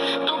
Don't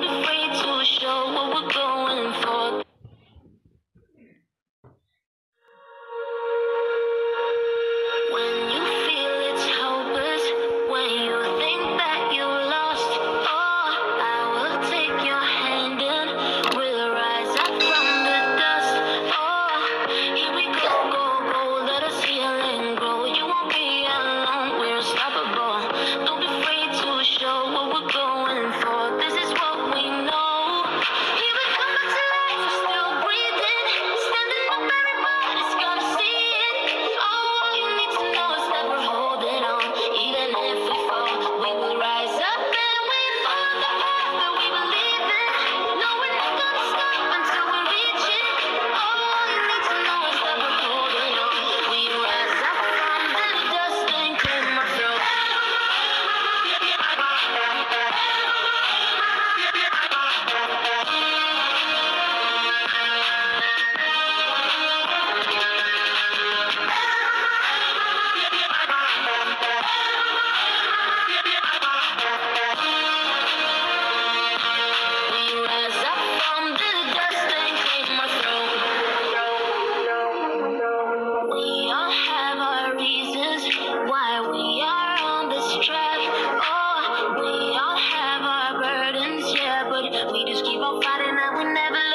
go fighting, I would never